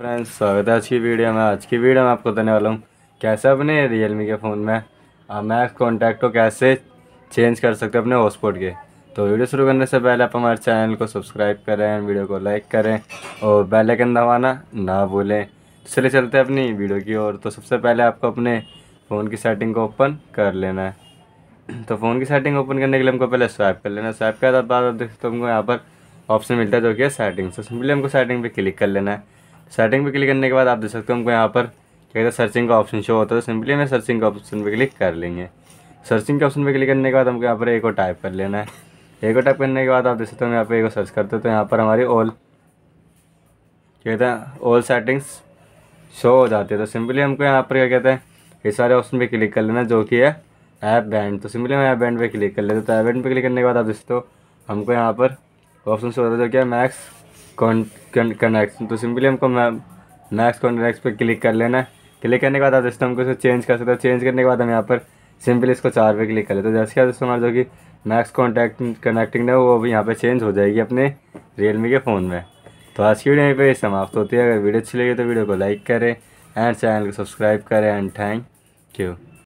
Friends स्वागत है आज की वीडियो में। आज की वीडियो में आपको बताने वाला हूँ, कैसे अपने रियलमी के फ़ोन में मैक्स कॉन्टैक्ट को कैसे चेंज कर सकते हैं अपने हॉटस्पॉट के? तो वीडियो शुरू करने से पहले आप हमारे चैनल को सब्सक्राइब करें, वीडियो को लाइक करें और बेल आइकन दबाना ना भूलें। चलिए चलते हैं अपनी वीडियो की ओर। तो सबसे पहले आपको अपने फ़ोन की सेटिंग को ओपन कर लेना है। तो फ़ोन की सेटिंग ओपन करने के लिए हमको पहले स्वैप कर लेना है। स्वैप के बाद आप हो हमको यहाँ पर ऑप्शन मिलता है जो कि सेटिंग तो सिंपली हमको सेटिंग पर क्लिक कर लेना है। सेटिंग पे क्लिक करने के बाद आप देख सकते हो हमको यहाँ पर क्या कहते हैं सर्चिंग का ऑप्शन शो होता है। तो सिंपली हमें सर्चिंग का ऑप्शन पे क्लिक कर लेंगे। सर्चिंग के ऑप्शन पे क्लिक करने के बाद हमको यहाँ पर एक को टाइप कर लेना है। एक को टाइप करने के बाद आप देख सकते हो यहाँ पर एक को सर्च करते हो। तो यहाँ पर हमारी ऑल क्या कहते हैं ऑल सेटिंग्स शो हो जाती है। तो सिंपली हमको यहाँ पर क्या कहते हैं, ये सारे ऑप्शन पे क्लिक कर लेना जो कि है ऐप बैंड तो सिंपली हम ऐप बैंड पे क्लिक कर लेते तो ऐप बैंड पे क्लिक करने के बाद आप देख सकते हो हमको यहाँ पर ऑप्शन शो होता है, जो कि है मैक्स कनेक्ट तो सिंपली हमको मैक्स कॉन्टैक्ट पर क्लिक कर लेना है। क्लिक करने के बाद आप दोस्तों हमको इसको चेंज कर सकते हो। चेंज करने के बाद हम यहाँ पर सिंपली इसको चार पे क्लिक कर लेते हैं। जैसे क्या दोस्तों हमारा जो कि मैक्स कॉन्टैक्ट कनेक्टिंग है, वो भी यहाँ पे चेंज हो जाएगी अपने रियलमी के फ़ोन में। तो आज की वीडियो यहीं पे समाप्त होती है। अगर वीडियो अच्छी लगी तो वीडियो को लाइक करें एंड चैनल को सब्सक्राइब करें एंड थैंक यू